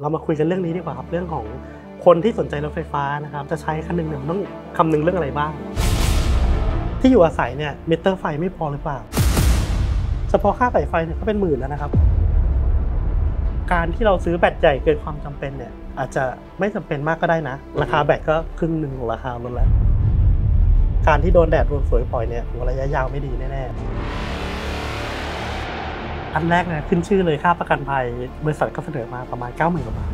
เรามาคุยกันเรื่องนี้ดีกว่าครับเรื่องของคนที่สนใจรถไฟฟ้านะครับจะใช้คันหนึ่งเนี่ยต้องคำนึงเรื่องอะไรบ้าง ที่อยู่อาศัยเนี่ยมิเตอร์ไฟไม่พอหรือเปล่า เฉพาะค่าสายไฟเนี่ยก็เป็นหมื่นแล้วนะครับ การที่เราซื้อแบตใหญ่เกินความจำเป็นเนี่ยอาจจะไม่จำเป็นมากก็ได้นะ ราคาแบตก็ครึ่งหนึ่งของราคารถแล้ว การที่โดนแดดโดนฝนปล่อยเนี่ยระยะยาวไม่ดีแน่ๆ อันแรกเนี่ยขึ้นชื่อเลยค่าประกันภัย บริษัทก็เสนอมาประมาณ 9 0,000กว่าบาท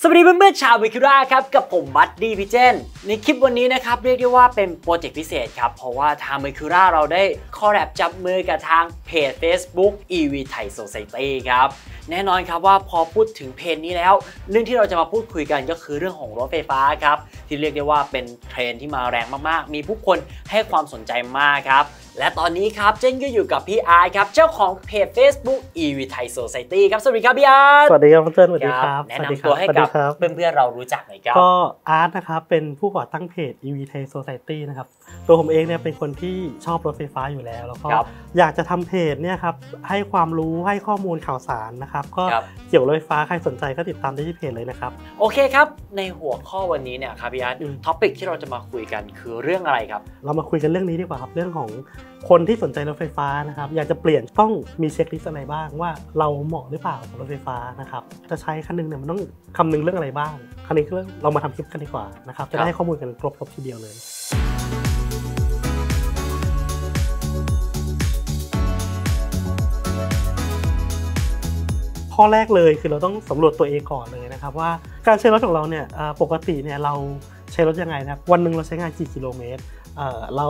สวัสดีเพื่อนๆชาววิคิราครับ กับผมบัตดี้พิเจน ในคลิปวันนี้นะครับ เรียกได้ว่าเป็นโปรเจกต์พิเศษครับ เพราะว่าทางวิคิราเราได้คอแลบจับมือกับทางเพจ Facebook EV Thai Society ครับแน่นอนครับว่าพอพูดถึงเพจนี้แล้ว เรื่องที่เราจะมาพูดคุยกันก็คือเรื่องของรถไฟฟ้าครับที่เรียกได้ว่าเป็นเทรนด์ที่มาแรงมากๆ มีผู้คนให้ความสนใจมากครับและตอนนี้ครับเจนก็อยู่กับพี่อาร์ตครับเจ้าของเพจ Facebook EV Thai Society ครับสวัสดีครับพี่อาร์ตสวัสดีครับเพื่อนๆสวัสดีครับแนะสวัสดีนำครัตัวให้สวัสกัดีบครับเพื่อนๆเรารู้จักหน่อยครับก็อาร์ตนะครับเป็นผู้ก่อตั้งเพจ EV Thai Society นะครับตัวผมเองเนี่ยเป็นคนที่ชอบรถไฟฟ้าอยู่แล้ว แล้วก็ครับอยากจะทำเพจเนี่ยครับให้ความรู้ให้ข้อมูลข่าวสารนะครับก็ครับเกี่ยวกับรถไฟฟ้าใครสนใจก็ติดตามได้ที่เพจเลยนะครับ โอเคครับ ในหัวข้อวันนี้เนี่ยครับพี่อาร์ตอืม topic ที่เราจะมาคุยกันคือเรื่องอะไรครับ เรามาคุยกันเรื่องนี้ดีกว่าครับ เรื่องของคนที่สนใจรถไฟฟ้านะครับ อยากจะเปลี่ยนต้องมี checklist อะไรบ้างว่าเราเหมาะหรือเปล่ากับรถไฟฟ้านะครับ จะใช้คันหนึ่งเนี่ยมันต้องคำนึงเรื่องอะไรบ้าง คันนี้ก็เรามาทำคลิปกันดีกว่านะครับ จะได้ให้ข้อมูลกันครบครบทีเดียวเลย ข้อแรกเลยคือเราต้องสำรวจตัวเองก่อนเลยนะครับว่าการใช้รถของเราเนี่ยปกติเนี่ยเราใช้รถยังไงนะครับวันหนึ่งเราใช้งานกี่กิโลเมตรเรา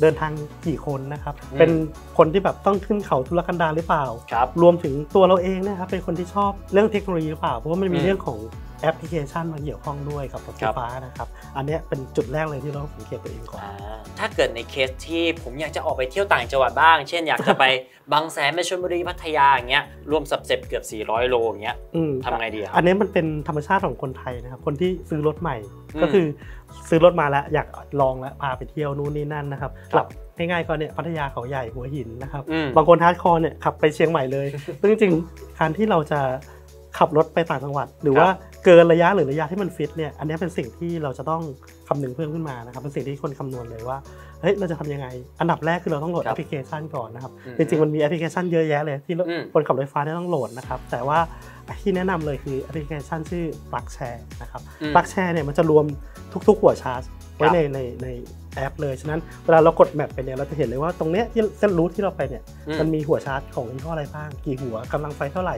เดินทางกี่คนนะครับอืมเป็นคนที่แบบต้องขึ้นเขาทุรกันดารหรือเปล่า ครับรวมถึงตัวเราเองเนี่ยนะครับเป็นคนที่ชอบเรื่องเทคโนโลยีหรือเปล่า เพราะว่ามันมีอืมเรื่องของแอปพลิเคชันมาเกี่ยวข้องด้วยกับรถไฟครับฟ้านะครับ อันเนี้ยเป็นจุดแรกเลยที่เราต้องสังเกตตัวเองก่อนอ่าถ้าเกิดในเคสที่ผมอยากจะออกไปเที่ยวต่างจังหวัดบ้าง เช่นอยากจะไปบางแสนไปชลบุรีพัทยาอย่างเงี้ยรวมสรรพเสร็จเกือบ 400 โลอย่างเงี้ยอืมทำไงดีครับอันนี้มันเป็นธรรมชาติของคนไทยนะครับคนที่ซื้อรถใหม่อืมก็คือซื้อรถมาแล้วอยากลองแล้วพาไปเที่ยวนู่นนี่นั่นนะครับครับหลักง่ายๆก็เนี่ยพัทยาเขาใหญ่หัวหินนะครับอืมบางคน hardcore เนี่ยขับไปเชียงใหม่เลย ซึ่งจริงๆการที่เราจะขับรถไปต่างจังหวัด หรือครับว่าเกินระยะหรือระยะที่มันฟิตเนี่ยอันนี้เป็นสิ่งที่เราจะต้องคำนึงเพิ่มขึ้นมานะครับเป็นสิ่งที่คนคำนวณเลยว่าเฮ้ยเราจะทำยังไง อันดับแรกคือเราต้องโหลดครัแอบปพลิเคชันก่อนนะครับอืมจริงๆมันมีแอปพลิเคชันเยอะแยะเลยที่อืมคนขับรถไฟฟ้าเนี่ยต้องโหลดนะครับแต่ว่าที่แนะนำเลยคือแอปพลิเคชันชื่อ Plug Share นะครับอืม Plug Share เนี่ยมันจะรวมทุกๆ หัวชาร์จไว้ครับในในใน แอปเลยฉะนั้นเวลาเรากด map ไปเนี่ยเราจะเห็นเลยว่าตรงเนี้ยที่เส้น route ที่เราไปเนี่ยอืม มันมีหัวชาร์จของยี่ห้ออะไรบ้าง กี่หัวกำลังไฟเท่าไหร่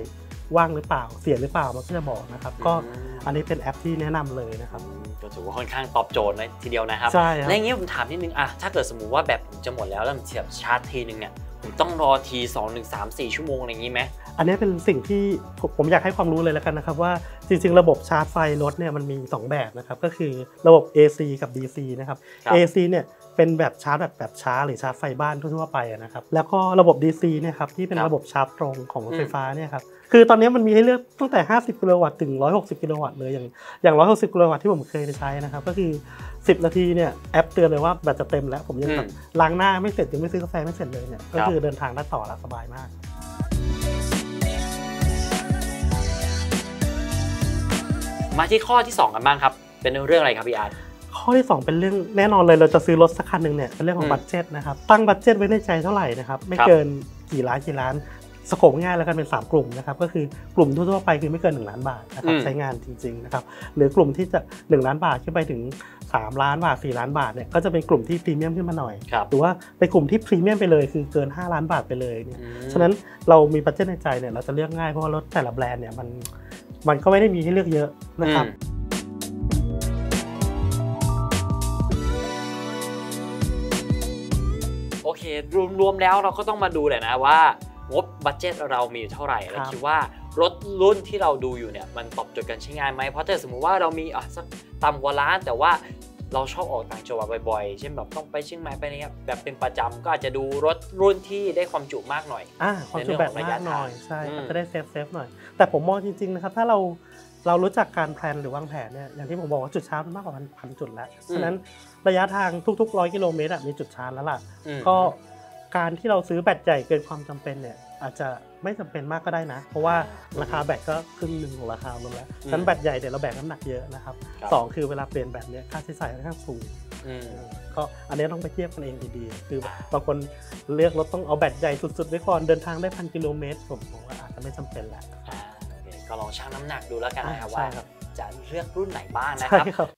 ว่างหรือเปล่า เสียหรือเปล่ามันก็จะบอกนะครับก็อืมอันนี้เป็นแอปที่แนะนำเลยนะครับก็ถือว่าค่อนข้างตอบโจทย์เลยทีเดียวนะครับใช่ครับ และอย่างนี้ผมถามนิดนึงอะถ้าเกิดสมมุติว่าแบบผมจะหมดแล้วแล้วผมเสียบชาร์จทีนึงเนี่ยผมต้องรอที2 1 3 4 ชั่วโมงอะไรอย่างนี้ไหม อันนี้เป็นสิ่งที่ผมผมอยากให้ความรู้เลยแล้วกันนะครับว่าจริง ๆ ระบบชาร์จไฟรถเนี่ยมันมี 2 แบบนะครับก็คือระบบ AC กับ DC นะครับครับ AC เนี่ยเป็นแบบชาร์จแบบแบบช้าหรือชาร์จไฟบ้านทั่วๆไปอะนะครับแล้วก็ระบบ DC เนี่ยครับที่เป็นครับระบบชาร์จตรงของรถไฟอืมฟ้าเนี่ยครับคือตอนนี้มันมีให้เลือกตั้งแต่ 50 กิโลวัตต์ถึง 160 กิโลวัตต์เลยอย่างอย่าง 160 กิโลวัตต์ที่ผมเคยใช้นะครับก็คือ 10 นาทีเนี่ยแอปเตือนเลยว่าแบตจะเต็มแล้วผมยังแบบล้างหน้าไม่เสร็จยังไม่ซื้อกาแฟไม่เสร็จเลยเนี่ยก็คือเดินทางได้ต่อแล้วสบายมาก มาที่ข้อที่ 2 กันบ้างครับ เป็นเรื่องอะไรครับพี่อาร์ตข้อที่ 2 เป็นเรื่องแน่นอนเลยเราจะซื้อรถสักคันหนึ่งเนี่ยเป็นเรื่องขออืงม budget นะครับตั้ง budget ไว้ในใจเท่าไหร่นะครับไม่ครับเกินกี่ล้านกี่ล้าน scope ง่ายแล้วกันเป็น 3 กลุ่มนะครับก็คือกลุ่มทั่วๆไปคือไม่เกิน 1 ล้านบาทนะครับใช้งานจริงๆนะครับหรือกลุ่มที่จะ 1 ล้านบาทขึ้นไปถึง 3 ล้านบาท 4 ล้านบาทเนี่ยก็จะเป็นกลุ่มที่พรีเมียมขึ้นมาหน่อยครับหรือว่าเป็นกลุ่มที่พรีเมียมไปเลยคือเกิน 5 ล้านบาทไปเลยเนี่ยอืมฉะนั้นเรามี budget ในใจเนี่ยเราจะเลือกง่ายเพราะว่ารถแต่ละแบรนด์เนี่ยมัน มันก็ไม่ได้มีให้เลือกเยอะนะครับอืมโอเครวมๆแล้วเราก็ต้องมาดูแหละนะว่างบ budget เรามีอยู่เท่าไหร่แล้วครับคิดว่ารถรุ่นที่เราดูอยู่เนี่ยมันตอบโจทย์การใช้งานไหมเพราะถ้าสมมุติว่าเรามีอะสักต่ำกว่าล้าน แต่ว่า เราชอบออกต่างจังหวัดบ่อยๆ เช่นแบบต้องไปเชียงใหม่ไปอะไรเงี้ยแบบเป็นประจำก็อาจจะดูรถรุ่นที่ได้ความจุมากหน่อยอ่าความจุแบตในเรื่องของระยะมากหน่อยทางใช่ครับอืมจะได้ safe safe หน่อย แต่ผมมองจริงๆนะครับถ้าเราเรารู้จักการ plan หรือวางแผนเนี่ยอย่างที่ผมบอกว่าจุดชาร์จมันมากกว่าพันพันจุดแล้วฉะนั้นระยะทางทุกๆร้อยกิโลเมตรอะมีจุดชาร์จแล้วล่ะอืมก็การที่เราซื้อแบตใหญ่เกินความจำเป็นเนี่ยอาจจะ ไม่จำเป็นมากก็ได้นะ เพราะว่าราคาแบตก็ครึ่งหนึ่งของราคารวมแล้วฉะนั้นแบตใหญ่เนี่ยเราแบกน้ำหนักเยอะนะครับครับสองคือเวลาเปลี่ยนแบตเนี่ยค่าใช้จ่ายค่อนข้างสูงอืมก็อันนี้ต้องไปเทียบกันเองดีๆ คือบางคนเลือกรถต้องเอาแบตใหญ่สุดๆไว้ก่อนเดินทางได้พันกิโลเมตรผมบอกว่าอาจจะไม่จำเป็นแหละอ่าโอเคก็ลองชั่งน้ำหนักดูแล้วกันนะครับใช่ว่าครับจะเลือกรุ่นไหนบ้างนะคใช่รับครับ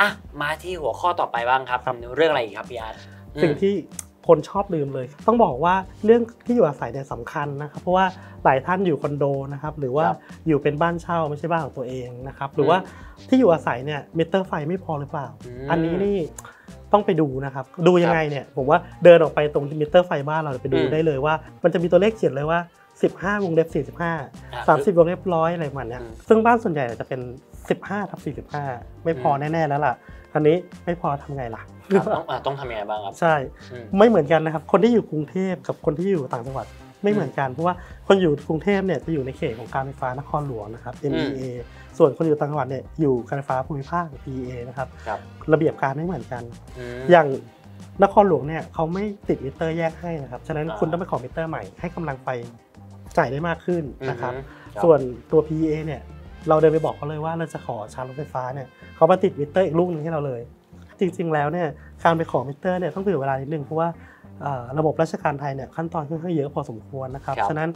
อะมาที่หัวข้อต่อไปบ้างครับครับ เรื่องอะไรอีกครับพี่อาร์ตสิ่งที่ คนชอบลืมเลย ต้องบอกว่าเรื่องที่อยู่อาศัยเนี่ยสำคัญนะครับ เพราะว่าหลายท่านอยู่คอนโดนะครับ หรือว่าอยู่เป็นบ้านเช่าไม่ใช่บ้านของตัวเองนะครับ หรือว่าที่อยู่อาศัยเนี่ยมิเตอร์ไฟไม่พอหรือเปล่ามอันนี้นี่ต้องไปดูนะครับ ดูยังไงเนี่ย ผมว่าเดินออกไปตรงมิเตอร์ไฟบ้านเราไปดูอืมได้เลยว่า มันจะมีตัวเลขเขียนเลยว่า15วงเล็บ45อะ30วงเล็บร้อยอะไรประมาณเนี้ยอืมซึ่งบ้านส่วนใหญ่จะเป็น 15ทับ45 ไม่พออืมแน่ ๆ แล้วล่ะ คราวนี้ไม่พอทำไงล่ะ ครับต้องอะต้องทำยังไงบ้างครับ ใช่อืมไม่เหมือนกันนะครับ คนที่อยู่กรุงเทพกับคนที่อยู่ต่างจังหวัดไม่เหมือนกันเพราะว่าคนอยู่กรุงเทพเนี่ยจะอยู่ในเขตของการไฟฟ้านครหลวงนะครับ MEA ส่วนคนอยู่ต่างจังหวัดเนี่ยอยู่การไฟฟ้าภูมิภาค PEA นะครับครับระเบียบการไม่เหมือนกันอย่างนครหลวงเนี่ยเขาไม่ติดมิเตอร์แยกให้นะครับฉะนั้นอ่าคุณต้องไปขอมิเตอร์ใหม่ให้กำลังไฟจ่ายได้มากขึ้นนะครับอืมครับ ส่วนตัว PEA เนี่ยเราเดินไปบอกเขาเลยว่าเราจะขอชาร์จรถไฟฟ้าเนี่ยเขามาติดมิเตอร์อีกลูกหนึ่งให้เราเลย จริง ๆ แล้วเนี่ยการไปขอมิเตอร์เนี่ยต้องเผื่อเวลานิดนึงเพราะว่าเอ่อระบบราชการไทยเนี่ยขั้นตอนค่อนข้างเยอะพอสมควรนะครับครับ ฉะนั้น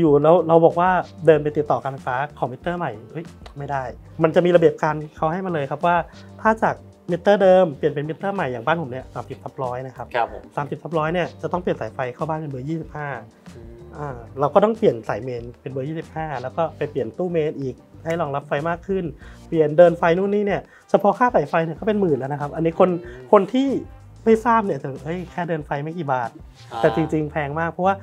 อยู่ๆแล้วเราบอกว่าเดินไปติดต่อการไฟฟ้าขอมิเตอร์ใหม่เฮ้ยไม่ได้ มันจะมีระเบียบการเขาให้มาเลยครับว่าถ้าจากมิเตอร์เดิมเปลี่ยนเป็นมิเตอร์ใหม่อย่างบ้านผมเนี่ยสามสิบทับร้อยนะครับครับผมสามสิบทับร้อยเนี่ยจะต้องเปลี่ยนสายไฟเข้าบ้านเป็นเบอร์ยี่สิบห้าอืมอ่า เราก็ต้องเปลี่ยนสาย main เป็นเบอร์ 25 แล้วก็ไปเปลี่ยนตู้ main อีกให้รองรับไฟมากขึ้น เปลี่ยนเดินไฟนู่นนี่เนี่ยเฉพาะค่าสายไฟเนี่ยก็เป็นหมื่นแล้วนะครับ อันนี้คนคนที่ไม่ทราบเนี่ยจะเฮ้ยแค่เดินไฟไม่กี่บาท แต่จริง ๆ แพงมาก เพราะว่า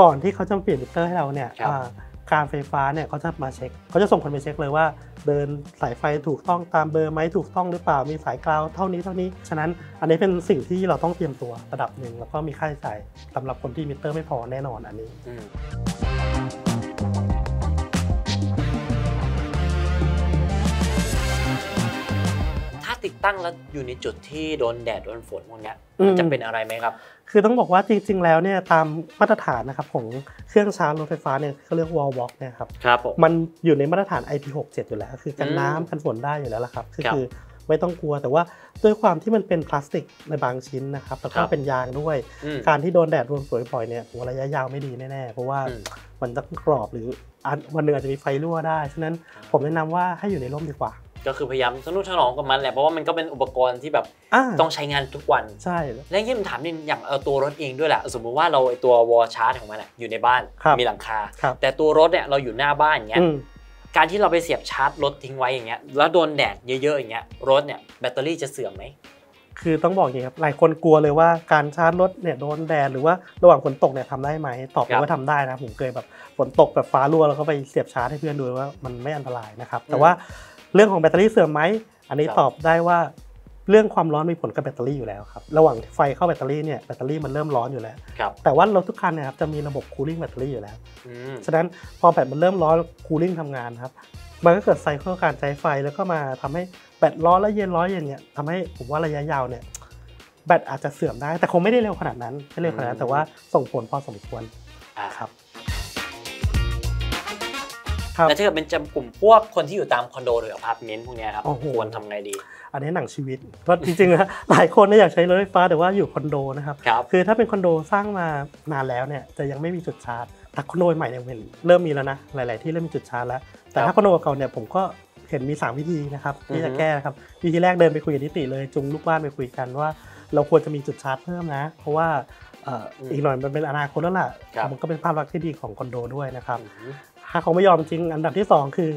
ก่อนที่เขาจะเปลี่ยนมิเตอร์ให้เราเนี่ยครับอ่าการไฟฟ้าเนี่ยเขาจะมาเช็คเขาจะส่งคนไปเช็คเลยว่า เดินสายไฟถูกต้องตามเบอร์ไหมถูกต้องหรือเปล่ามีสาย ground เท่านี้เท่านี้ ฉะนั้นอันนี้เป็นสิ่งที่เราต้องเตรียมตัวระดับหนึ่งแล้วก็มีค่าใช้จ่ายสำหรับคนที่มิเตอร์ไม่พอแน่นอนอันนี้ ติดตั้งแล้วอยู่ในจุดที่โดนแดดโดนฝนพวกเนี้ยอืมจะเป็นอะไรไหมครับ คือต้องบอกว่าจริง ๆ แล้วเนี่ยตามมาตรฐานนะครับของเครื่องชาร์จรถไฟฟ้าเนี่ยเขาเรียก wall walk เนี่ยครับครับผมมันอยู่ในมาตรฐาน IP67 อยู่แล้ว คือกันอืมน้ำกันฝนได้อยู่แล้วล่ะครับก็ครับคือไม่ต้องกลัวแต่ว่าด้วยความที่มันเป็นพลาสติกในบางชิ้นนะครับแล้วก็ครับเป็นยางด้วยอืมการที่โดนแดดโดนฝนบ่อยๆเนี่ยผมว่าระยะยาวไม่ดีแน่ๆเพราะว่าอืมมันจะกรอบหรืออันวันหนึ่งอาจจะมีไฟรั่วได้ฉะนั้นผมแนะนำว่าให้อยู่ในร่มดีกว่า ก็คือพยายามสนุถนอมกับมันแหละเพราะว่ามันก็เป็นอุปกรณ์ที่แบบอ่าต้องใช้งานทุกวันใช่แล้วยิ่งถามนิดอย่างเออตัวรถเองด้วยแหละสมมุติว่าเราไอตัววอลชาร์จของมันอะอยู่ในบ้านครับมีหลังคาครับแต่ตัวรถเนี่ยเราอยู่หน้าบ้านอย่างเงี้ยอืมการที่เราไปเสียบชาร์จรถทิ้งไว้อย่างเงี้ยแล้วโดนแดดเยอะๆอย่างเงี้ยรถเนี่ยแบตเตอรี่จะเสื่อมไหมคือต้องบอกอย่างนี้ครับหลายคนกลัวเลยว่าการชาร์จรถเนี่ยโดนแดดหรือว่าระหว่างฝนตกเนี่ยทำได้ไหมตอบเลครัยบว่าทำได้นะผมเคยแบบฝนตกแบบฟ้ารั่วแล้วก็ไปเสียบชาร์จให้เพื่อนดูว่ามันไม่อันตรายนะครับแต่อืมว่า เรื่องของแบตเตอรี่เสื่อมไหมอันนี้ครับตอบได้ว่าเรื่องความร้อนมีผลกับแบตเตอรี่อยู่แล้วครับระหว่างไฟเข้าแบตเตอรี่เนี่ยแบตเตอรี่มันเริ่มร้อนอยู่แล้วครับแต่ว่ารถทุกคันเนยครับจะมีระบบคูลิ่งแบตเตอรี่อยู่แล้วอืมฉะนั้นพอแบตมันเริ่มร้อนคูลิ่งทำงานครับมันก็เกิดไซเคิลการใช้ไฟแล้วก็มาทำให้แบตร้อนแล้วเย็นร้อนเย็นเนี่ยทำให้ผมว่าระยะยาวเนี่ยแบตอาจจะเสื่อมได้แต่คงไม่ได้เร็วขนาดนั้นไม่เร็วขนาดนั้นแต่ว่าส่งผลพอสมควรอ่าครับครับ แล้วถ้าเกิดเป็นจำกลุ่มพวกคนที่อยู่ตามคอนโดหรืออพาร์ตเมนต์พวกเนี้ยครับโอ้โหควรทำไงดี อันนี้หนังชีวิตเพราะจริงๆนะหลายคนเนี่ยอยากใช้รถไฟฟ้าแต่ว่าอยู่คอนโดนะครับครับคือถ้าเป็นคอนโดสร้างมานานแล้วเนี่ยจะยังไม่มีจุดชาร์จแต่คอนโดใหม่เนี่ยเห็นเริ่มมีแล้วนะหลาย ๆ ที่เริ่มมีจุดชาร์จแล้ว แต่ครับถ้าคอนโดเก่าๆเนี่ยผมก็เห็นมี 3 วิธีนะครับที่อืจะอฮึจะแก้นะครับวิธีแรกเดินไปคุยกับนิติเลยจูงลูกบ้านไปคุยกันว่า เราควรจะมีจุดชาร์จเพิ่มนะ เพราะว่าเอ่ออืมอีกหน่อยมันเป็นอนาคตแล้วล่ะครับมันก็เป็นภาพลักษณ์ที่ดีของคอนโดด้วยนะครับอืม ถ้าเขาไม่ยอมจริงอันดับที่สองคือ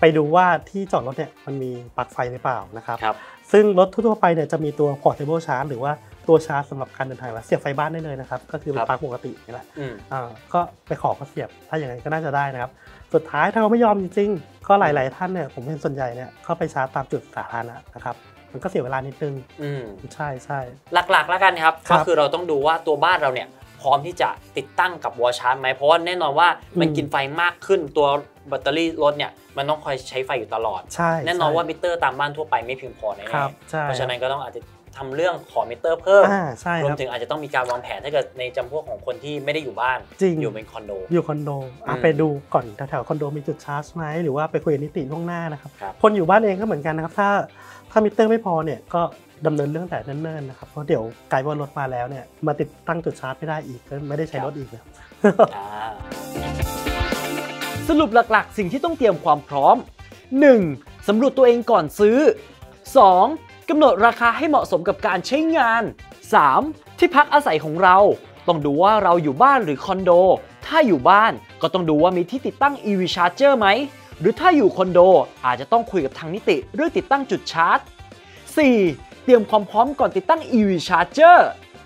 ไปดูว่าที่จอดรถเนี่ยมันมีปลั๊กไฟหรือเปล่านะครับ ครับ ซึ่งรถทั่วๆไปเนี่ยจะมีตัว portable charge หรือว่าตัวชาร์จสำหรับการเดินทางแล้วเสียบไฟบ้านได้เลยนะครับ ก็คือเป็คนรับ ปลั๊กปกตินี่แหละอืม อ่าก็ไปขอเขาเสียบถ้าอย่างนั้นก็น่าจะได้นะครับ สุดท้ายถ้าเขาไม่ยอมจริงๆก็หลายๆท่านเนี่ยผมเห็นส่วนใหญ่เนี่ยเข้าไปชาร์จตามจุดสาธารณะนะครับมันก็เสียเวลานิดนึงอืม ใช่ใช่ หลักๆแล้วกันครับ ครัก็บ คือเราต้องดูว่าตัวบ้านเราเนี่ย พร้อมที่จะติดตั้งกับ wall charge ไหมเพราะว่าแน่นอนว่ามันอืมกินไฟมากขึ้นตัวแบตเตอรี่รถเนี่ยมันต้องคอยใช้ไฟอยู่ตลอดใช่แน่นอนใช่ว่ามิเตอร์ตามบ้านทั่วไปไม่เพียงพอแน่ครับใช่ๆเพราะฉะนั้นก็ต้องอาจจะทำเรื่องขอมิเตอร์เพิ่มอ่าใช่ครับรวมถึงอาจจะต้องมีการวางแผนถ้าเกิดในจำพวกของคนที่ไม่ได้อยู่บ้านจริงอยู่เป็นคอนโด อยู่คอนโดอะอืมไปดูก่อนแถวๆคอนโดมีจุดชาร์จไหมหรือว่าไปคุยกับนิติล่วงหน้านะครับครับคนอยู่บ้านเองก็เหมือนกันนะครับถ้าถ้ามิเตอร์ไม่พอเนี่ยก็ ดำเนินเรื่องแต่เนิ่นๆนะครับเพราะเดี๋ยวไกลว่ารถมาแล้วเนี่ยมาติดตั้งจุดชาร์จไม่ได้อีกก็ไม่ได้ใช้รถอีกนะอ่าสรุปหลักๆ สิ่งที่ต้องเตรียมความพร้อม 1. สำรวจตัวเองก่อนซื้อ 2. กำหนดราคาให้เหมาะสมกับการใช้งาน 3. ที่พักอาศัยของเรา ต้องดูว่าเราอยู่บ้านหรือคอนโด ถ้าอยู่บ้านก็ต้องดูว่ามีที่ติดตั้ง EV Charger ไหม หรือถ้าอยู่คอนโดอาจจะต้องคุยกับทางนิติเรื่องติดตั้งจุดชาร์จ 4. เตรียมความพร้อมก่อนติดตั้ง EV Charger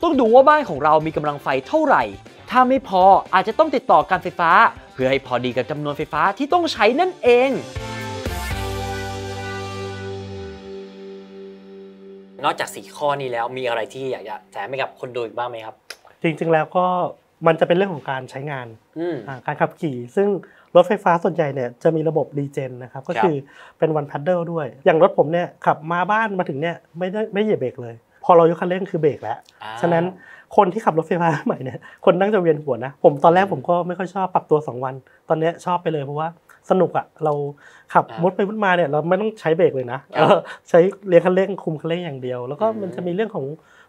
ต้องดูว่าบ้านของเรามีกำลังไฟเท่าไหร่ ถ้าไม่พออาจจะต้องติดต่อการไฟฟ้า เพื่อให้พอดีกับจำนวนไฟฟ้าที่ต้องใช้นั่นเองนอกจากสีข้อนี้แล้วมีอะไรที่อยากจะแถมให้กับคนดูอีกบ้างไหมครับ จริงๆแล้วก็มันจะเป็นเรื่องของการใช้งานอืมอ่าการขับขี่ ซึ่ง รถไฟฟ้าส่วนใหญ่เนี่ยจะมีระบบรีเจนนะครับก็คือเป็นวันพัดเดิลด้วย อย่างรถผมเนี่ยขับมาบ้านมาถึงเนี่ยไม่ได้ไม่เหยียบเบรกเลย พอเรายกคันเร่งคือเบรกแล้วอ่าฉะนั้นคนที่ขับรถไฟฟ้าใหม่เนี่ยคนนั่งจะเวียนหัวนะ ผมตอนแรกผมก็ไม่ค่อยชอบปรับตัว 2 วัน ตอนเนี้ยชอบไปเลยเพราะว่าสนุกอะเราขับอ่ามุมุดไปมุดมาเนี่ยเราไม่ต้องใช้เบรกเลยนะครับเออใช้เลี้ยงคันเร่งคุมคันเร่งอย่างเดียว แล้วก็อืมมันจะมีเรื่องของ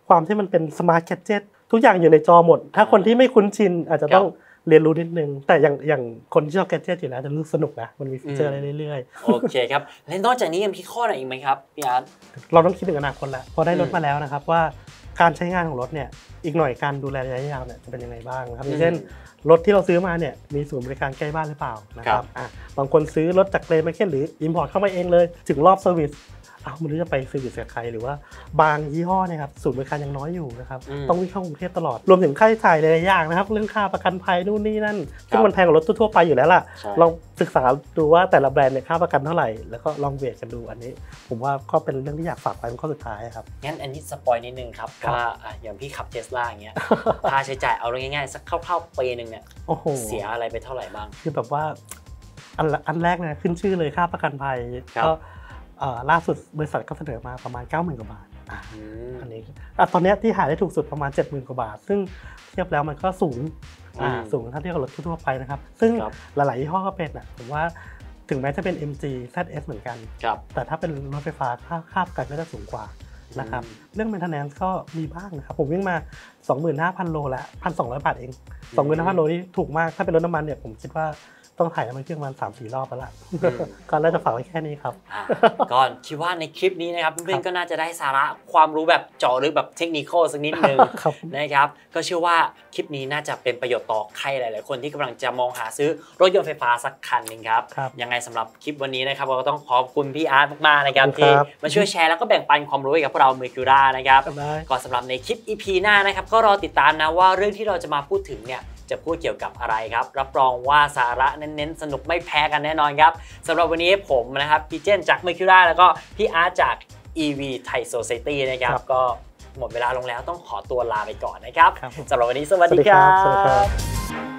ความที่มันเป็นสมาร์ทแค d เจ็ตทุกอย่างอยู่ในจอหมด ถ้าคนที่ไม่คุ้นชินอาจจะต้อง เรียนรู้นิดนึง แต่อย่างอย่างคนที่ชอบ gadget อยู่แล้วจะรู้สึกสนุกนะมันมี feature อะไรเรื่อยๆโอเคครับและนอกจากนี้ยังมีข้อไหนอีกไหมครับพี่อาร์ตเราต้องคิดถึงอนาคตแล้วพอได้รถอืมมาแล้วนะครับว่าการใช้งานของรถเนี่ยอีกหน่อยการดูแลระยะยาวเนี่ยจะเป็นยังไงบ้างนะครับอย่างเช่นรถที่เราซื้อมาเนี่ยมีศูนย์บริการใกล้บ้านหรือเปล่านะครับครับอะบางคนซื้อรถจาก grey market หรือ import เข้ามาเองเลย ถึงรอบ service อ้าวไม่รู้จะไป service กับใครหรือว่าบางยี่ห้อเนี่ยครับศูนย์บริการยังน้อยอยู่นะครับอืมต้องวิ่งเข้ากรุงเทพตลอดรวมถึงค่าใช้จ่ายหลายๆอย่างนะครับ เรื่องค่าประกันภัยนู่นนี่นั่นซึ่งมันแพงกว่ารถทั่วๆไปอยู่แล้วล่ะใช่ลองศึกษาดูว่าแต่ละแบรนด์เนี่ยค่าประกันเท่าไหร่ แล้วก็ลองเวทกันดูอันนี้ ผมว่าก็เป็นเรื่องที่อยากฝากไว้เป็นข้อสุดท้ายครับงั้นอันนี้ spoil นิดนึงครับครับว่าอะอย่างพี่ขับเทสลาอย่างเงี้ยค่าใช้จ่ายเอาง่ายๆสักคร่าวๆปีหนึ่งเนี่ยโอ้โหเสียอะไรไปเท่าไหร่บ้างคือแบบว่าอันละอันแรกเนี่ยขึ้นชื่อเลยค่าประกันภัยครับก็เอ่อ ล่าสุดบริษัทก็เสนอมาประมาณ 9 0,000กว่าบาทอะอืมอันนี้อะตอนเนี้ยที่หาได้ถูกสุดประมาณ 70,000กว่าบาท ซึ่งเทียบแล้วมันก็สูงอ่าอืมสูงถ้าเทียบกับรถทั่วๆไปนะครับ ซึ่งครับหลายๆยี่ห้อก็เป็นอะผมว่าถึงแม้จะเป็น MG ZS เหมือนกันครับแต่ถ้าเป็นรถไฟฟ้าค่าค่าประกันก็จะสูงกว่านะครับอืมเรื่อง maintenance ก็มีบ้างนะครับ ผมวิ่งมา 25,000 โลแล้ว1,200 บาทเอง 25,000 โลนี่ถูกมากถ้าเป็นรถน้ำมันเนี่ยผมคิดว่า ต้องถ่ายน้ำมันเครื่องประมาณ3-4รอบแล้วล่ะก็น่าจะฝากไว้แค่นี้ครับอะก็คิดว่าในคลิปนี้นะครับเพื่อนๆก็น่าจะได้สาระความรู้แบบเจาะลึกแบบเทคนิคอลสักนิดนึงครับนะครับก็เชื่อว่าคลิปนี้น่าจะเป็นประโยชน์ต่อใครหลาย ๆ คนที่กำลังจะมองหาซื้อรถยนต์ไฟฟ้าสักคันหนึ่งครับครับยังไงสำหรับคลิปวันนี้นะครับเราก็ต้องขอบคุณพี่อาร์ตมากๆนะครับขอบคุณที่ครับมาช่วยแชร์แล้วก็แบ่งปันความรู้ให้กับพวกเราเมคิวรานะครับได้ก่อนสำหรับในคลิป EP หน้านะครับก็รอติดตามนะว่าเรื่องที่เราจะมาพูดถึงเนี่ย จะพูดเกี่ยวกับอะไรครับ รับรองว่าสาระเน้นๆ สนุกไม่แพ้กันแน่นอนครับสำหรับวันนี้ผมนะครับพี่เจนจาก Mercura แล้วก็พี่อาร์ตจาก EV Thai Society นะครับครับ ก็หมดเวลาลงแล้วต้องขอตัวลาไปก่อนนะครับครับผมสำหรับวันนี้สวัสดีครัสวัสดีครับบ